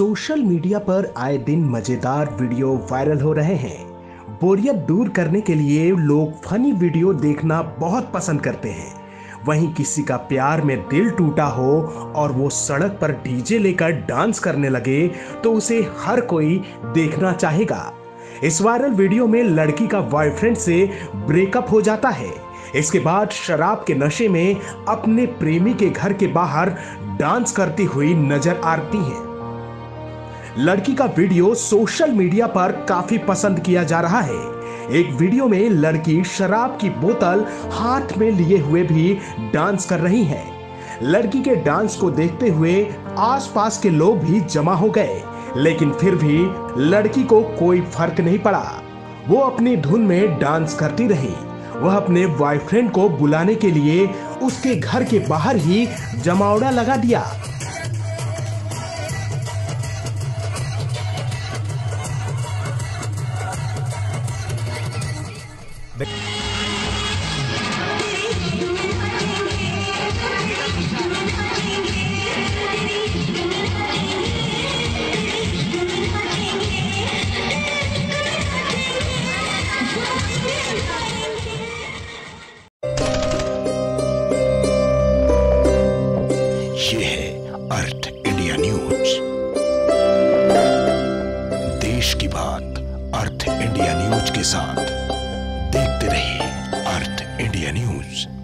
Social media पर आए दिन मज़ेदार वीडियो वायरल हो रहे हैं। बोरियत दूर करने के लिए लोग फनी वीडियो देखना बहुत पसंद करते हैं। वहीं किसी का प्यार में दिल टूटा हो और वो सड़क पर डीजे लेकर डांस करने लगे तो उसे हर कोई देखना चाहेगा। इस वायरल वीडियो में लड़की का बॉयफ्रेंड से ब्रेकअप हो जाता है। इसके बाद शराब के नशे में अपने प्रेमी के घर के बाहर डांस करती हुई नज़र आती हैं। लड़की का वीडियो सोशल मीडिया पर काफ़ी पसंद किया जा रहा है। एक वीडियो में लड़की शराब की बोतल हाथ में लिए हुए भी डांस कर रही है। लड़की के डांस को देखते हुए आसपास के लोग भी जमा हो गए, लेकिन फिर भी लड़की को कोई फ़र्क नहीं पड़ा। वो अपनी धुन में डांस करती रही। वह अपने बॉयफ्रेंड को बुलाने के लिए उसके घर के बाहर ही जमावड़ा लगा दिया। देश की बात अर्थ इंडिया न्यूज़ के साथ। देखते रहिए अर्थ इंडिया न्यूज़